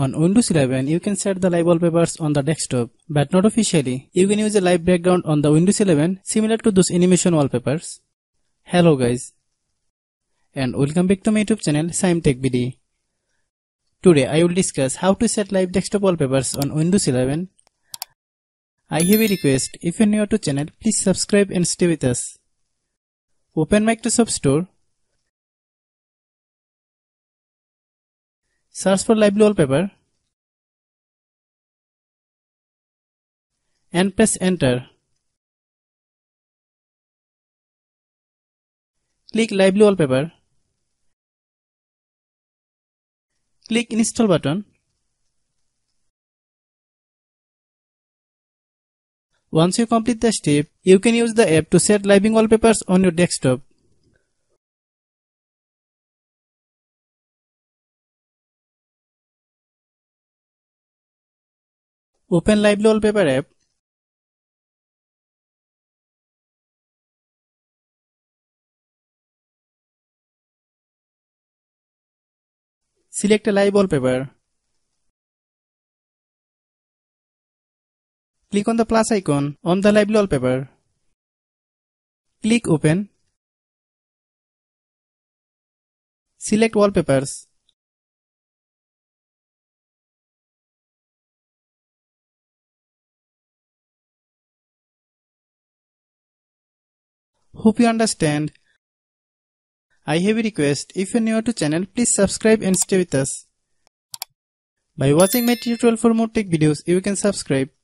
On Windows 11, you can set the live wallpapers on the desktop, but not officially. You can use a live background on the Windows 11, similar to those animation wallpapers. Hello guys, and welcome back to my YouTube channel SimTechBD. Today I will discuss how to set live desktop wallpapers on Windows 11. I have a request, if you are new to channel, please subscribe and stay with us. Open Microsoft Store Search for Lively Wallpaper and press enter. Click Lively Wallpaper. Click install button. Once you complete the step, you can use the app to set living wallpapers on your desktop. Open Lively Wallpaper app. Select a live wallpaper. Click on the plus icon on the Lively Wallpaper. Click Open. Select Wallpapers. Hope you understand. I have a request, if you're new to channel, please subscribe and stay with us. By watching my tutorial for more tech videos, you can subscribe.